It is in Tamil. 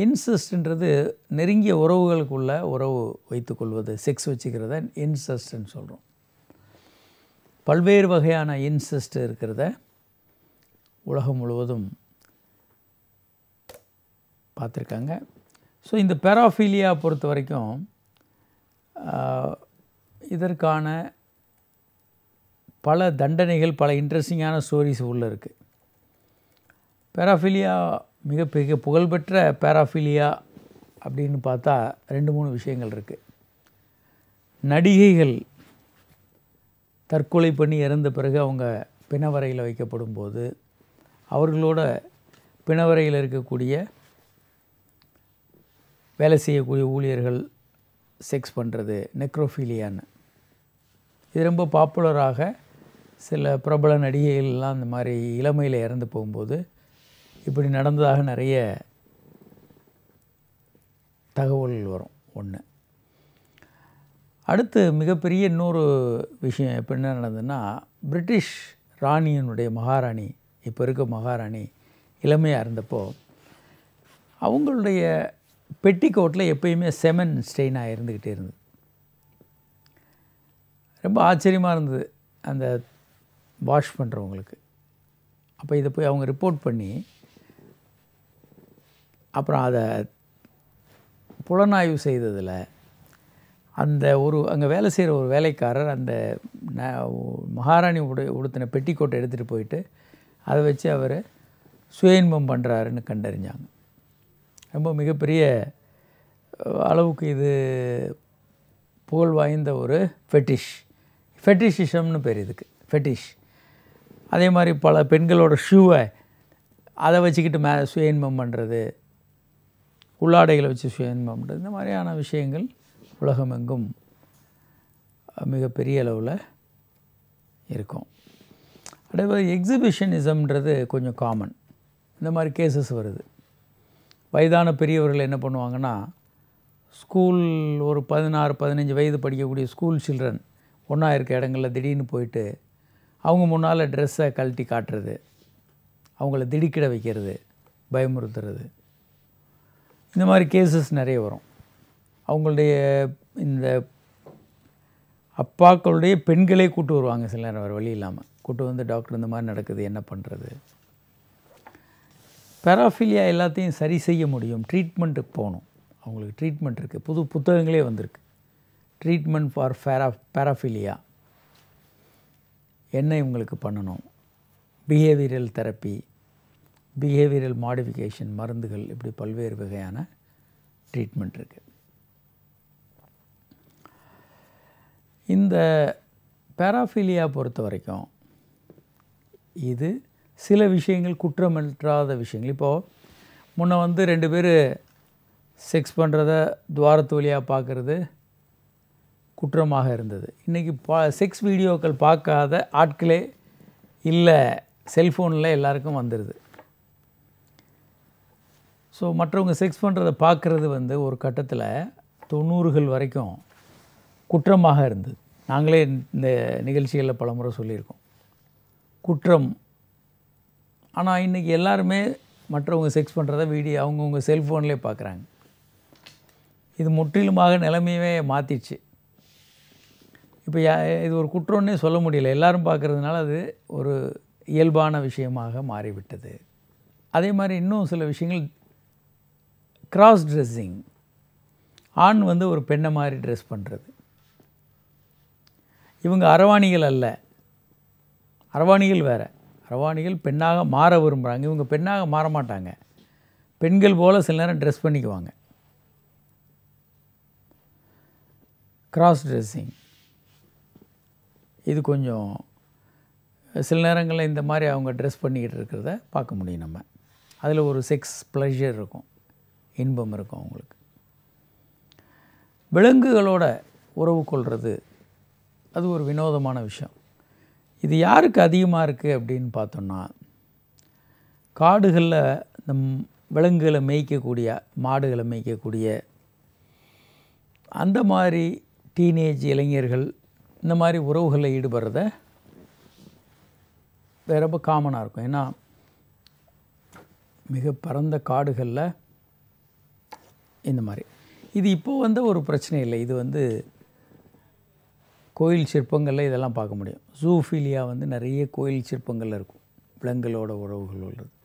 இன்சஸ்ட்ன்றது நெருங்கிய உறவுகளுக்குள்ள உறவு வைத்துக்கொள்வது செக்ஸ் வச்சுக்கிறத இன்சஸ்ட்ன்னு சொல்கிறோம் பல்வேறு வகையான இன்சஸ்ட் இருக்கிறத உலகம் முழுவதும் பார்த்துருக்காங்க. ஸோ இந்த பெராஃபீலியா பொறுத்த வரைக்கும் இதற்கான பல தண்டனைகள் பல இன்ட்ரெஸ்டிங்கான ஸ்டோரிஸ் உள்ளே இருக்குது பேராஃபிலியா மிக புகழ்பெற்ற பேராஃபிலியா அப்படின்னு பார்த்தா ரெண்டு மூணு விஷயங்கள் இருக்குது நடிகைகள் தற்கொலை பண்ணி இறந்த பிறகு அவங்க பிணவரையில் வைக்கப்படும் போது அவர்களோட பிணவரையில் இருக்கக்கூடிய வேலை செய்யக்கூடிய ஊழியர்கள் செக்ஸ் பண்ணுறது நெக்ரோஃபீலியான்னு இது ரொம்ப பாப்புலராக சில பிரபல நடிகைகள்லாம் இந்த மாதிரி இளமையில் இறந்து போகும்போது இப்படி நடந்ததாக நிறைய தகவல்கள் வரும். ஒன்று அடுத்து மிகப்பெரிய இன்னொரு விஷயம் இப்போ என்ன நடந்ததுன்னா பிரிட்டிஷ் ராணியினுடைய மகாராணி இப்போ இருக்க மகாராணி இளமையாக இருந்தப்போ அவங்களுடைய பெட்டிக்கோட்டில் எப்பயுமே செமன் ஸ்டெயினாக இருந்துக்கிட்டே இருந்தது. ரொம்ப ஆச்சரியமாக இருந்தது அந்த வாஷ் பண்ணுறவங்களுக்கு அப்போ இதை போய் அவங்க ரிப்போர்ட் பண்ணி அப்புறம் அதை புலனாய்வு செய்ததில் அந்த ஒரு அங்கே வேலை செய்கிற ஒரு வேலைக்காரர் அந்த ந- மகாராணி உடு உடுத்தின பெட்டிக்கோட்டை எடுத்துகிட்டு போயிட்டு அதை வச்சு அவர் சுய இன்பம் பண்ணுறாருன்னு கண்டறிஞ்சாங்க. ரொம்ப மிகப்பெரிய அளவுக்கு இது புகழ் வாய்ந்த ஒரு ஃபெட்டிஷ் ஃபெட்டிஷிசம்னு பேர் இதுக்கு ஃபெட்டிஷ் அதே மாதிரி பல பெண்களோட ஷூவை அதை வச்சுக்கிட்டு மே சுய இன்பம் பண்ணுறது உள்ளாடைகளை வச்சு சுய இன்பம் பண்ணுறது இந்த மாதிரியான விஷயங்கள் உலகமெங்கும் மிகப்பெரிய அளவில் இருக்கும். அதே மாதிரி எக்ஸிபிஷனிசம்ன்றது கொஞ்சம் காமன் இந்த மாதிரி கேசஸ் வருது. வயதான பெரியவர்கள் என்ன பண்ணுவாங்கன்னா ஸ்கூல் ஒரு பதினாறு பதினஞ்சு வயது படிக்கக்கூடிய ஸ்கூல் சில்ட்ரன் ஒன்றா இருக்க இடங்களில் திடீர்னு போயிட்டு அவங்க முன்னால் ட்ரெஸ்ஸை கழட்டி காட்டுறது அவங்கள திடுக்கிட வைக்கிறது பயமுறுத்துறது. இந்த மாதிரி கேசஸ் நிறைய வரும். அவங்களுடைய இந்த அப்பாக்களுடைய பெண்களே கூட்டு வருவாங்க சில நேரம் வேறு வழி இல்லாமல் கூட்டு வந்து டாக்டர் இந்த மாதிரி நடக்குது என்ன பண்ணுறது பெராஃபிலியா எல்லாத்தையும் சரி செய்ய முடியும். ட்ரீட்மெண்ட்டுக்கு போகணும். அவங்களுக்கு ட்ரீட்மெண்ட் இருக்குது புது புத்தகங்களே வந்திருக்கு. ட்ரீட்மெண்ட் ஃபார் ஃபேரா பேராஃபிலியா என்ன இவங்களுக்கு பண்ணணும்? பிஹேவியரல் தெரப்பி பிஹேவியரல் மாடிஃபிகேஷன் மருந்துகள் இப்படி பல்வேறு வகையான ட்ரீட்மெண்ட் இருக்குது இந்த பேராஃபிலியா பொறுத்த வரைக்கும் இது சில விஷயங்கள் குற்றமற்றாத விஷயங்கள். இப்போது முன்ன வந்து ரெண்டு பேர் செக்ஸ் பண்ணுறத துவாரத்து வழியாக பார்க்குறது குற்றமாக இருந்தது. இன்றைக்கி பா செக்ஸ் வீடியோக்கள் பார்க்காத ஆட்களே இல்லை செல்ஃபோனில் எல்லாருக்கும் வந்துடுது ஸோ மற்றவங்க செக்ஸ் பண்ணுறதை பார்க்குறது வந்து ஒரு கட்டத்தில் தொண்ணூறுகள் வரைக்கும் குற்றமாக இருந்தது. நாங்களே இந்த நிகழ்ச்சிகளில் பலமுறை சொல்லியிருக்கோம். குற்றம். ஆனால் இன்றைக்கி எல்லாருமே மற்றவங்க செக்ஸ் பண்ணுறத வீடியோ அவங்கவுங்க செல்ஃபோன்லேயே பார்க்குறாங்க. இது முற்றிலுமாக நிலைமையவே மாற்றிடுச்சு இப்போ யா- இது ஒரு குற்றம்னே சொல்ல முடியல. எல்லாரும் பார்க்குறதுனால அது ஒரு இயல்பான விஷயமாக மாறிவிட்டது. அதே மாதிரி இன்னும் சில விஷயங்கள் கிராஸ் ட்ரெஸ்ஸிங் ஆண் வந்து ஒரு பெண்ணை மாதிரி ட்ரெஸ் பண்ணுறது இவங்க அரவாணிகள் அல்ல. அரவாணிகள் வேறு. அரவாணிகள் பெண்ணாக மாற விரும்புகிறாங்க இவங்க பெண்ணாக மாற மாட்டாங்க. பெண்கள் போல் சில நேரம் ட்ரெஸ் பண்ணிக்குவாங்க. கிராஸ் ட்ரெஸ்ஸிங் இது கொஞ்சம் சில நேரங்களில் இந்த மாதிரி அவங்க ட்ரெஸ் பண்ணிக்கிட்டு இருக்கிறத பார்க்க முடியும் நம்ம. அதில் ஒரு செக்ஸ் ப்ளஷர் இருக்கும். இன்பம் இருக்கும் அவங்களுக்கு. விலங்குகளோட உறவு கொள்வது அது ஒரு வினோதமான விஷயம். இது யாருக்கு அதிகமாக இருக்குது அப்படின்னு பார்த்தோம்னா காடுகளில் இந்த விலங்குகளை மேய்க்கக்கூடிய மாடுகளை மேய்க்கக்கூடிய அந்த மாதிரி டீனேஜ் இளைஞர்கள் இந்த மாதிரி உறவுகளில் ஈடுபடுறத வேற ரொம்ப காமனாக இருக்கும். ஏன்னா மிக பரந்த காடுகளில் இந்த மாதிரி. இது இப்போது வந்து ஒரு பிரச்சனை இல்லை. இது வந்து கோயில் சிற்பங்களில் இதெல்லாம் பார்க்க முடியும். ஜூஃபீலியா வந்து நிறைய கோயில் சிற்பங்கள் இருக்கும். விலங்குகளோட உறவுகள் உள்ளது